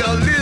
real